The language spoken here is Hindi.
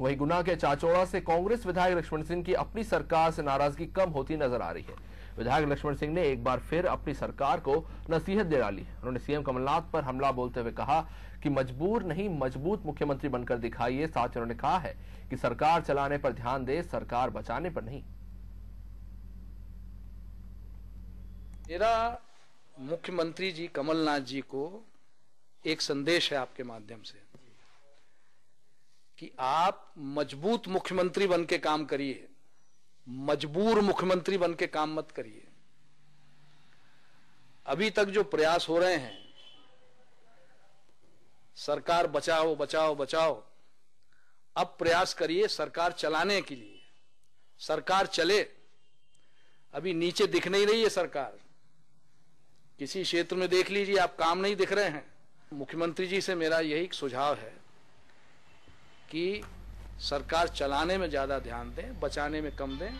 वहीं गुना के चाचौड़ा से कांग्रेस विधायक लक्ष्मण सिंह की अपनी सरकार से नाराज़गी कम होती नज़र आ रही है। विधायक लक्ष्मण सिंह ने एक बार फिर अपनी सरकार को नसीहत दे डाली उन्होंने सीएम कमलनाथ पर हमला बोलते हुए कहा कि मजबूर नहीं, मज़बूत मुख्यमंत्री बनकर दिखाइए। साथ उन्होंने कहा है कि सरकार चलाने पर ध्यान दे, सरकार बचाने पर नहीं। मेरा मुख्यमंत्री जी कमलनाथ जी को एक संदेश है आपके माध्यम से। कि आप मज़बूत मुख्यमंत्री बन के काम करिए, मजबूर मुख्यमंत्री बन के काम मत करिए। अभी तक जो प्रयास हो रहे हैं, सरकार बचाओ बचाओ बचाओ, अब प्रयास करिए सरकार चलाने के लिए। सरकार चले, अभी नीचे दिख नहीं रही है सरकार। किसी क्षेत्र में देख लीजिए, आप काम नहीं दिख रहे हैं। मुख्यमंत्री जी से मेरा यही सुझाव है। कि सरकार चलाने में ज़्यादा ध्यान दें बचाने में कम दें